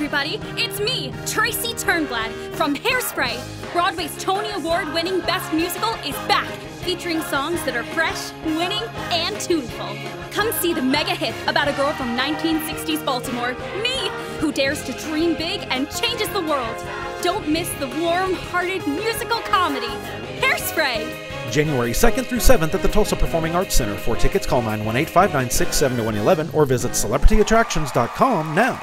everybody! It's me, Tracy Turnblad from Hairspray. Broadway's Tony Award winning Best Musical is back, featuring songs that are fresh, winning, and tuneful. Come see the mega hit about a girl from 1960s Baltimore, me, who dares to dream big and changes the world. Don't miss the warm hearted musical comedy, Hairspray. January 2nd through 7th at the Tulsa Performing Arts Center. For tickets, call 918 596 7111 or visit celebrityattractions.com now.